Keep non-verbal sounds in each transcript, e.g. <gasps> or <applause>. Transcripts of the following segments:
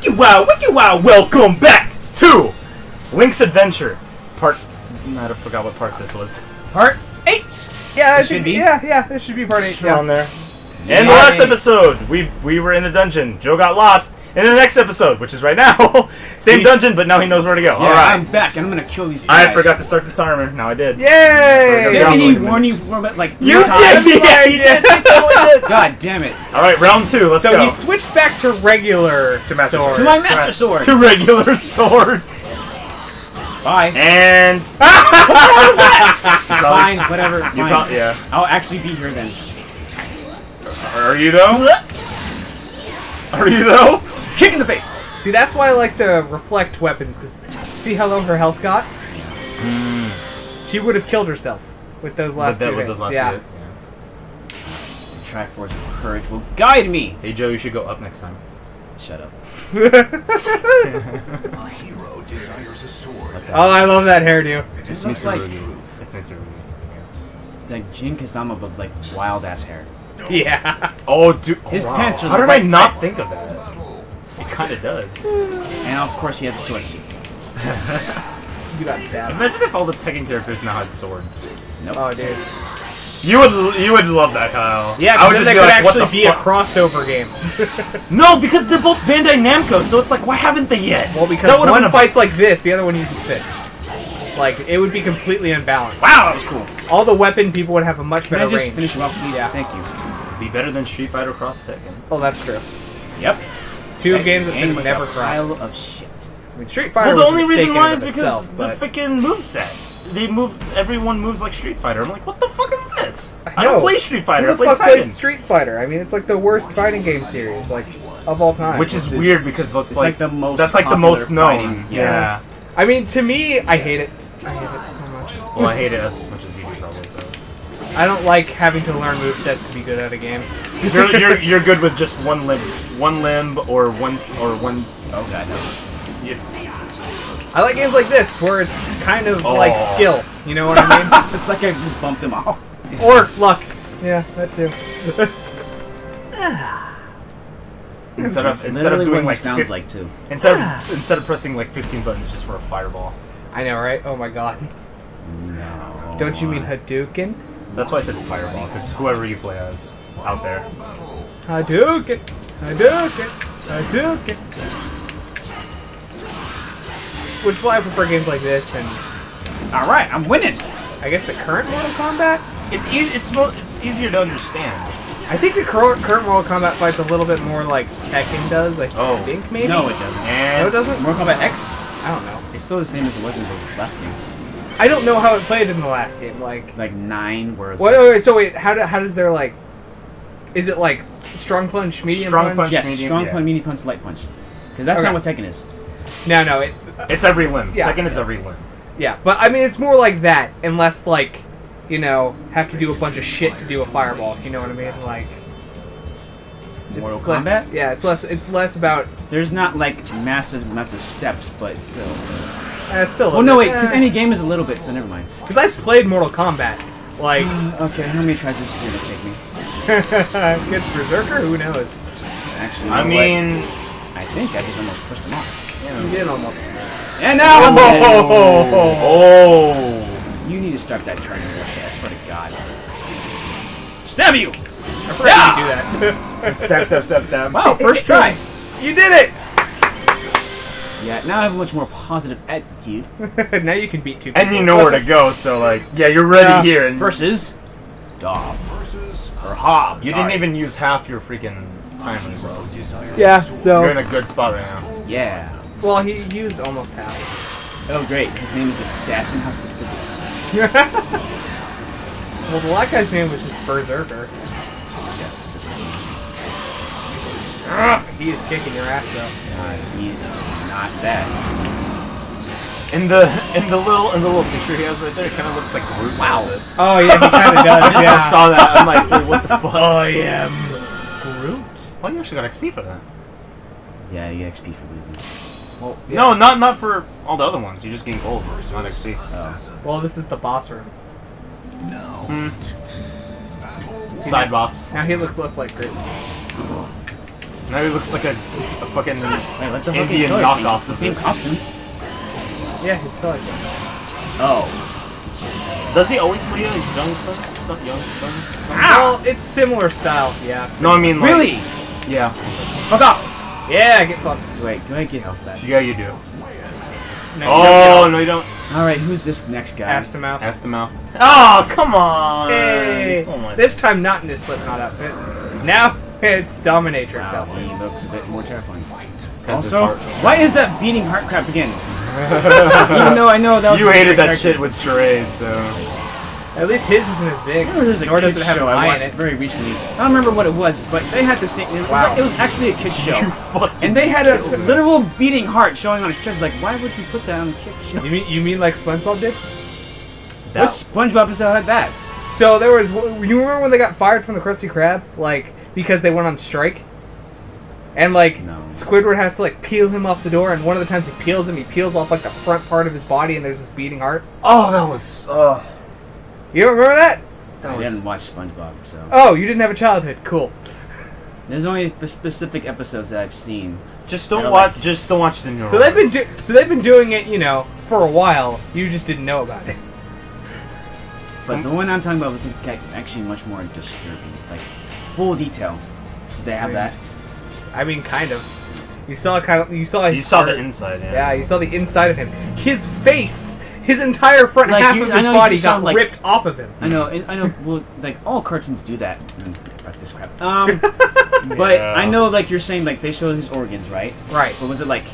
Wiki wow, wiki wow, welcome back to Link's Adventure. Part. I forgot what part this was. Part eight. Yeah, It it should be. Yeah, yeah, it should be part eight. It's around Yeah. there. In the last episode, we we were in the dungeon. Joe got lost. In the next episode, which is right now, <laughs> same We- dungeon, but now he knows where to go. Yeah, All right. I'm back and I'm gonna kill these guys. I forgot to start the timer. Now I did. Yay! Yeah. Didn't he Download warn you from it like three You times? did. <laughs> Yeah, he did. He totally did. <laughs> God damn it! All right, round two. Let's So go. So he switched back to regular To Master sword. To my master sword. to regular sword Bye. and. Fine, whatever. You Fine. prob- yeah. I'll actually be here then. Are you though? Are you though? Kick in the face. See, that's why I like the reflect weapons, because see how low her health got? Hmm. She would have killed herself with those last With that- two with hits. those last yeah. two hits, yeah. Triforce of courage will guide me. Hey Joe, you should go up next time. Shut up. <laughs> <laughs> A hero desires a sword. oh, I love that hairdo. It This is looks like- truth. It's Mitsurugi. It's like Jin Kazama with like wild ass hair. Yeah. Oh, dude. His wow. pants are How the did right I not type. think of that? It kind of does. And of course he has a sword too. <laughs> You got stabbed. Imagine if all the Tekken characters now had swords. Nope. Oh, dude. You would, you would love that, Kyle. Yeah, I would because just then be that like, could what actually the be a crossover game. <laughs> No, because they're both Bandai Namco, so it's like, why haven't they yet? well, because That would've one been a- fights like this, the other one uses fists. Like, it would be completely unbalanced. Wow, that was cool. All the weapon people would have a much Can I better just range. finish him off, please? Yeah. Thank you. Be better than Street Fighter Cross Tekken. Oh, that's true. Yep. Two games that Game should was never a cross. pile of shit. I mean, Street Fighter Well, the was only a reason why is because itself, the freaking moveset. They move. Everyone moves like Street Fighter. I'm like, what the fuck is this? I, know. don't play Street Fighter. I Who the play fuck plays Street Fighter? I mean, it's like the worst fighting game series, like of all time. Which is This is- weird because it's, it's like, like the most That's like the most known. fighting game. Yeah. I mean, to me, I hate it. I hate it so much. Well, I hate it as much as you do, probably. So I don't like having to learn movesets to be good at a game. You're, you're you're good with just one limb, one limb, or one or one. Oh god, no. If, I like games like this where it's kind of like Oh. skill. You know what I mean? <laughs> it's like I bumped him off. or luck. Yeah, that too. <laughs> instead of instead of doing what like sounds 50 like too. instead of <sighs> instead of pressing like 15 buttons just for a fireball. I know, right? Oh my god. No. Don't you mean Hadouken? That's why I said fireball because whoever you play as out there. Hadouken! Hadouken! Hadouken! Which is why I prefer games like this and All right, I'm winning. I guess the current Mortal Kombat? It's easy. It's mo- it's easier to understand. I think the current, current Mortal Kombat fight's a little bit more like Tekken does, I Oh. think maybe? No, it doesn't. And No, it doesn't? Mortal Kombat X. I don't know. It's still the same as it was in the last game. I don't know how it played in the last game. Like, Like nine, whereas wait, wait, oh, wait, so wait, how, do, how does their like, is it like strong punch, medium Strong punch? punch. yes, medium, strong yeah. punch, medium punch, light punch. Because that's Okay. not what Tekken is. No, no, it, it's every limb. Yeah. Tekken is every limb. yeah, but I mean it's more like that, and less like, you know, have to do a bunch of shit to do a fireball. You know what I mean? Like, it's Mortal like- Kombat? Yeah, it's less. It's less about. There's not like massive amounts of steps, but still. Uh, it's still. Well, no, wait, because any game is a little bit, so never mind. Because I've played Mortal Kombat. Like, Okay, how many tries is this gonna take me? <laughs> against Berserker, who knows? Actually, I you know what? mean, I think I just almost pushed him off. You did almost. And now I'm oh, winning. oh, You need to start that turning bullshit. I swear to God. Stab you! I forgot you do that. step, step, step, step. Wow, first <laughs> try. you did it. Yeah, now I have a much more positive attitude. <laughs> now you can beat two. People. And you know where to go, so like, yeah, you're ready Yeah. here. And Versus Dom. Versus Or Hobbs. you didn't even use half your freaking timers. hero desires Yeah. a sword. So. You're in a good spot right now. Yeah. Well, he used almost half. Oh, great. His name is Assassin. How specific. <laughs> well, the black guy's name was just Berserker. Yeah, specific. Ugh, he is kicking your ass though. Uh, he's not that. In the in the little in the little picture he has right there, it kind of looks like Groot. Wow. a little bit. Oh yeah, he kind <laughs> of I does. just yeah. saw that. I'm like, wait, what the <laughs> fuck? I am Groot. Oh, you actually got XP for that. Yeah, you get XP for losing. Well, no, not not for all the other ones. You just gain gold, not XP. Assassin. Well, this is the boss room. No. Hmm. Side boss. Now he looks less like Groot. Now he looks like a, a fucking Wait, what's the Indian fucking color change? knockoff the same costume. Yeah, he's still like that. Oh. Does he always play his young son? son young son? son? Well, it's similar style. Yeah. No, I mean like, Really? Yeah. Fuck off! Yeah, get fucked. Wait, can I get health back? Yeah, you do. No, you Oh get no, you don't. Alright, who's this next guy? Ass to mouth. Ask the mouth. Oh come on. Hey, So much. this time not in his Slipknot outfit. Now <laughs> it's Dominatrix Wow, outfit. he looks a bit more terrifying. it's Also, why is that beating heart crap again? <laughs> Even though I know that was you hated that character. shit with charade, so At least his isn't as big. Remember there's a Nor does kids it have show an I watched it. very recently. I don't remember what it was, but they had the same. It was, Wow. it was actually a kids <laughs> show, you fucking. and they had a literal beating heart showing on his chest. Like, why would you put that on a kids show? You mean you mean like SpongeBob did? that, What SpongeBob episode had that? So there was. You remember when they got fired from the Krusty Krab, like because they went on strike, and like No. Squidward has to like peel him off the door, and one of the times he peels him, he peels off like the front part of his body, and there's this beating heart. oh, that was. Uh, You don't remember that? that I was. didn't watch SpongeBob, so Oh, you didn't have a childhood. Cool. there's only the specific episodes that I've seen. Just don't don't watch. like- Just don't watch the new. So they've been do- so they've been doing it, you know, for a while. You just didn't know about it. But the one I'm talking about was actually much more disturbing, like full detail. Did they have that? I mean, kind of. You saw kind of. You saw. His You saw the inside. Yeah. Yeah, you saw the inside of him. His face, his entire front Like, half you- of his body sound got like- ripped off of him. I know, I know. Well, like all cartoons do that. Mm, Fuck this crap. Um, <laughs> but Yeah. I know, like you're saying, like they show his organs, right? Right. But was it like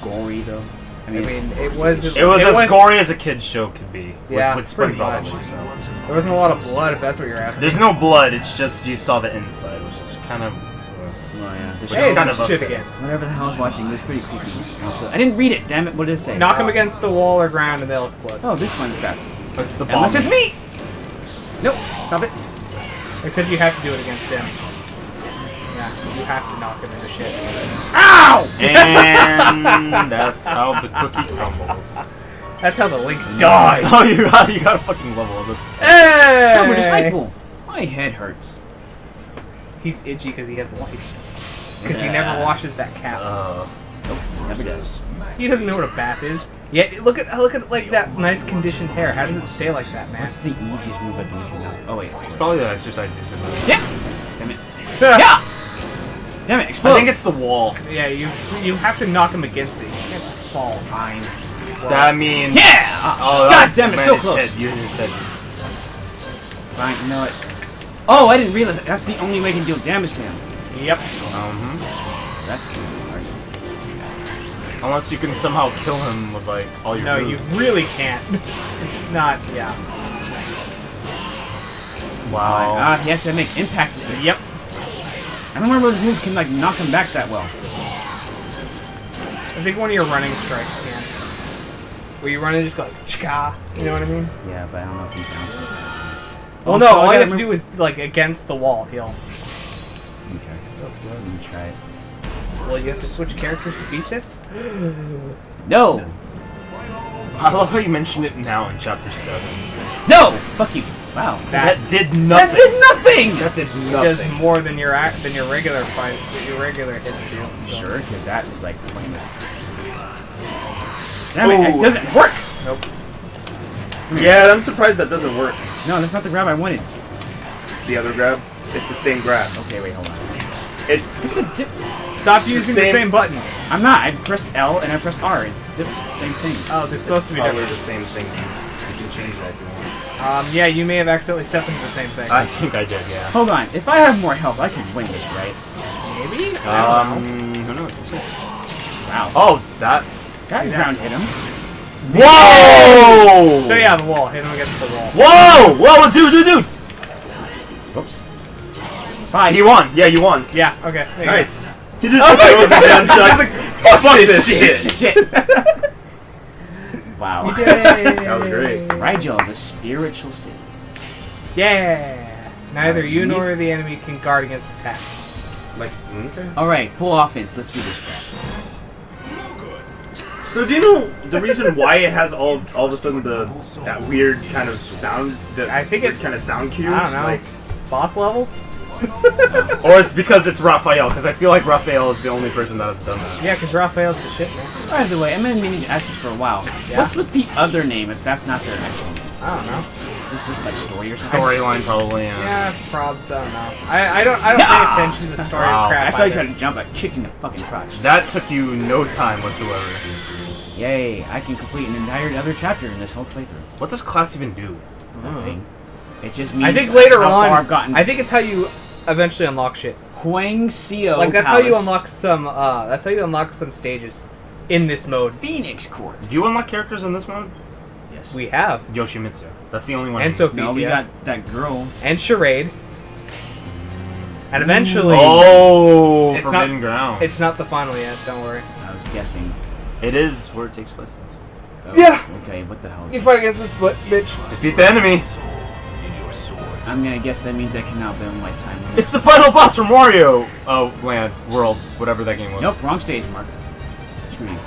gory though? I I mean, mean, it was. It was as gory as a kid's show could be. Yeah, with, with pretty SpongeBob. much. So. There wasn't a lot of blood, if that's what you're asking. There's no blood. It's just you saw the inside, which is kind of. Well, yeah, this hey, is kind of shit upsetting. again. whatever the hell I was watching, it was pretty creepy. Also, I didn't read it. Damn it! What did it say? Knock them against the wall or ground, and they'll explode. Oh, this one's crap. it's the bomb. Unless it's me. Nope. Stop it. Except you have to do it against him. Yeah, you have to knock him into shit. Ow! <laughs> And that's how the cookie crumbles. That's how the link mm. died. <laughs> Oh, you got you got a fucking level of this. Hey! Summer disciple. My head hurts. He's itchy because he has lice. Because he never washes that cap. Uh, Nope. Never does. He doesn't know what a bath is. Yeah, look at look at like that nice conditioned hair. How does it stay like that, man? What's the easiest move I've use to knock? Oh wait. it's probably the exercise he's been doing. Yeah. Damn it. Yeah. Damn it! Explode. I think it's the wall. Yeah, you you have to knock him against it. You can't just fall. fine. That means. Yeah. Oh, God damn it! So close. Head. You just said. Fine. You know what? Oh, I didn't realize that. that's the only way I can deal damage to him. Yep. Um, That's hard. unless you can somehow kill him with like all your No, you really can't. <laughs> It's not. Yeah. Wow. Ah, he has to make impact. Yep. I don't remember which move can like knock him back that well. I think one of your running strikes can. Where you run and just go like chka. You know what I mean? Yeah, but I don't know if he counts. Oh, well, no. All you have to do is like against the wall. He'll. Okay. Let me try it. Well, you have to switch characters to beat this. <gasps> No! I love how you mentioned it now in chapter seven. No! Fuck you. Wow. That That did nothing! That nothing. did nothing! That did nothing. It does more than your act than your regular fight. Your regular hits do. so. Sure, because that is like pointless. Damn it, it doesn't work! Nope. Yeah, I'm surprised that doesn't work. No, that's not the grab I wanted. It's the other grab. It's the same grab. Okay, wait, hold on. It. It's a dip. Stop using the same- same button. I'm not. I pressed L and I pressed R. It's dip, the same thing. Oh, they're supposed to be Probably different. the same thing. You can change that if you want. Um, yeah, you may have accidentally stepped them to the same thing. I think I did. Yeah. Hold on. If I have more health, I can win this, right? Maybe. Um. Who knows? Wow. Oh, that. that yeah. round hit him. Whoa! So yeah, the wall. Hit him against the wall. Whoa! Whoa! Dude, dude, dude! Whoops. Bye. He won. Yeah, you won. Yeah. Okay. there you go. Nice. He just throws the nunchucks. Fuck this shit. Shit. <laughs> wow. Yay. That was great. Rigel, the spiritual city. Yeah. Neither you nor the enemy can guard against attacks. Like, okay. All right, full offense. Let's do this crap. So do you know the reason why it has all all of a sudden the that weird kind of sound? That I think it's- kind of sound cue. I don't know. Like, Boss level? <laughs> Or it's because it's Raphael, because I feel like Raphael is the only person that has done that. Yeah, because Raphael's the shit, man. By the way, I've been meaning to ask this for a while. Yeah? What's with the other name if that's not their actual name? I don't know. Is this just like story or something? Storyline, probably, yeah. Yeah, probs. I don't know. I, I don't. I don't Yeah. pay <laughs> attention to the story Wow. crap. I saw you either. try to jump, I kicked you in the fucking crotch. That took you no time whatsoever. Yay, I can complete an entire other chapter in this whole playthrough. What does class even do? Nothing. It just means I think later how on, far I've gotten. I think it's how you eventually unlock shit. Huang Xio like that's how you unlock some. Uh, that's how you unlock some stages in this mode. Phoenix Court. Do you unlock characters in this mode? Yes. We have Yoshimitsu. That's the only one. and I- Sophia no, we got that girl. and Charade, and eventually Oh, Forbidden not- Ground. it's not the final yet. Don't worry. I was guessing. It is where it takes place. Oh, Yeah. Okay, what the hell? You fight against this butt, bitch. Defeat the enemy. In your sword. I'm gonna guess that means I can outlive my time. limit. It's the final boss from Mario. Oh, land, world, whatever that game was. Nope, wrong stage, Mark. Screw you.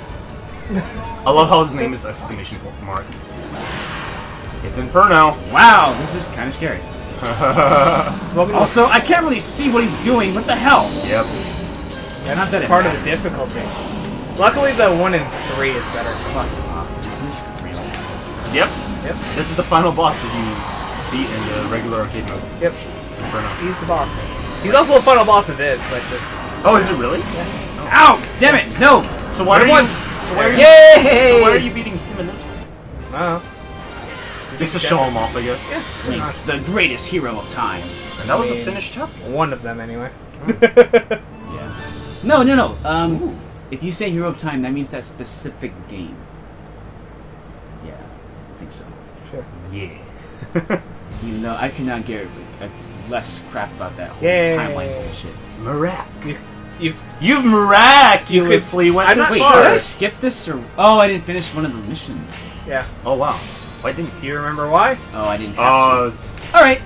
I love how his name is exclamation mark. It's Inferno. Wow, this is kind of scary. <laughs> Also, I can't really see what he's doing. What the hell? yep. Yeah, not that part of the difficulty. Luckily, the one in three is better. Fuck. Is this real? Yep. Yep. This is the final boss that you beat in the regular arcade mode. Yep. Inferno. He's the boss. He's also the final boss of this, but just Oh, is it really? Yeah. Ow! Damn it! No! So why are you? Everyone's- So why are you? Yay! So why are you beating him in this one? I don't. Just to show him off, I guess. Yeah. pretty much. The greatest hero of time. And that was a mean- finished chapter. One of them, anyway. <laughs> Yeah. No, no, no. Um, if you say hero of time, that means that specific game. Yeah, I think so. sure. Yeah. <laughs> Even though I could not give a less crap about that whole Yay. timeline bullshit. Mirac. You, you, You've miraculously went I'm this not Wait, sure. did I far. skip this or? Oh, I didn't finish one of the missions. yeah. Oh wow. Why didn't Do you remember why? Oh, I didn't have Oh, it to. was- All right.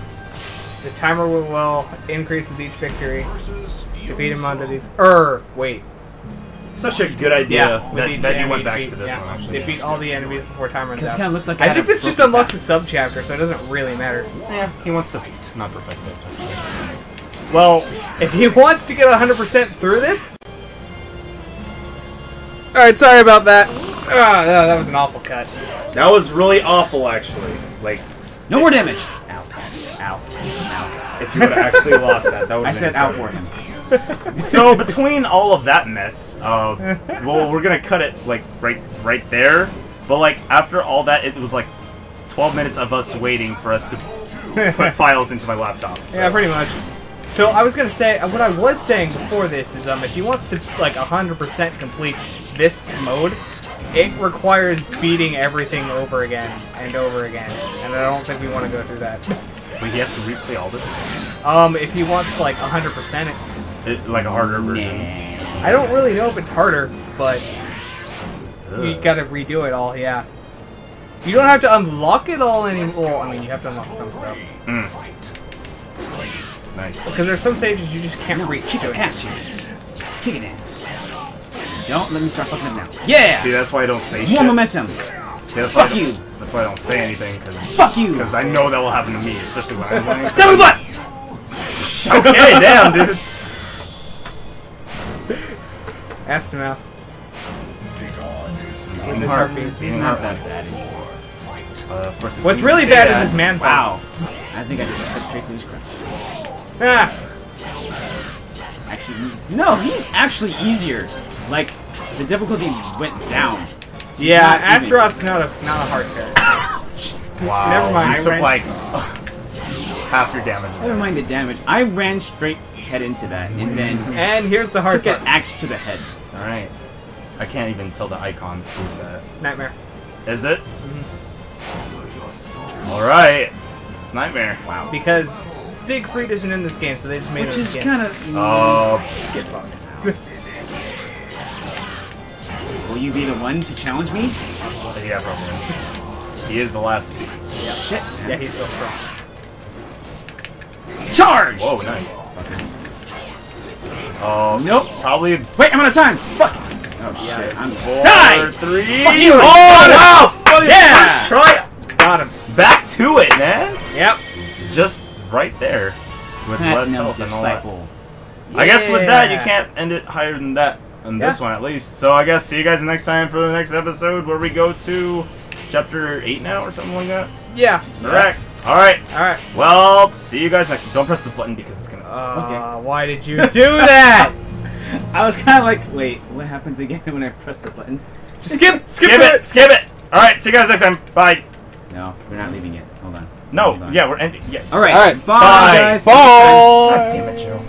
The timer will, will increase with each victory. Versus Defeat him under these. Er, wait. Such a good idea with that, that you went back defeat- to this yeah, one. Actually. Defeat all the enemies before time runs Because it out. kind of looks like I, I think this just broken unlocks a back. sub chapter, so it doesn't really matter. Yeah, he wants to beat, not perfect it. Well, if he <laughs> wants to get 100% through this. Alright, sorry about that. Ah, no, that was an awful cut. That was really awful, actually. Like, No more damage. Ow. Ow. Ow. if you would have actually lost that, that would. I said out for him. <laughs> So between all of that mess, uh, well, we're gonna cut it like right, right there. But like after all that, it was like 12 minutes of us waiting for us to <laughs> put files into my laptop. so- Yeah, pretty much. So I was gonna say, uh, what I was saying before this is, um, if he wants to like 100% complete this mode, it requires beating everything over again and over again, and I don't think we want to go through that. But he has to replay all this, Um, if he wants like 100% it, it, like a harder version. I don't really know if it's harder, but you gotta redo it all. Yeah. You don't have to unlock it all anymore. Well, I mean, you have to unlock some stuff Mm, nice. because there's some stages you just can't No, reach. kick to your ass here. Kick it ass. Don't let me start fucking up now. Yeah! See, that's why I don't say More shit. momentum. See, that's Fuck don't- you. That's why I don't say anything because Fuck you. because I know that will happen to me, especially when I'm winning. Tell me what! okay, damn, dude. Ass to mouth. Beating his heartbeat. beating Not that bad anymore. Uh, of course, as What's really bad that- is his man thumb. Wow. I think I just cut straight through his crotch. Ah, Actually, no, he's actually easier. Like, the difficulty went down. yeah, Not even. Astaroth's not a not a hard character. Wow, Never mind, You I took ran- like <laughs> half your damage. Never mind the damage. I ran straight head into that, and then And here's the hard took part. an axe to the head. All right. I can't even tell the icon proves that. Nightmare. Is it? Mm-hmm. All right. It's nightmare. Wow. Because Siegfried isn't in this game, so they just made Which it a is kind of. Oh, Get fucked. Will you be the one to challenge me? yeah, probably. He is the last. Shit. yeah, he's so strong. Charge! Whoa, nice. Oh, Nope. Probably Wait, I'm out of time. Fuck. Oh Yeah. shit. I'm four, Die! three. Fuck you! Oh wow! Fucking Yeah! First try. Got him. Back to it, man. Yep. Just right there. with less Platinum health and all that. disciple. I guess with that, you can't end it higher than that. On this one, at least. So I guess see you guys next time for the next episode where we go to chapter 8 now or something like that. Yeah. Correct. Alright. Alright. Well, see you guys next time. Don't press the button because it's gonna. Uh, Okay. Why did you do that? <laughs> I was kind of like, wait, what happens again <laughs> when I press the button? Just skip, skip, skip it! Skip it! Alright, see you guys next time. Bye. No, we're not leaving yet. Hold on. No, Hold on. yeah, we're ending. Yeah. All right. All right. Bye, Bye. guys. Bye. God damn it, Joe.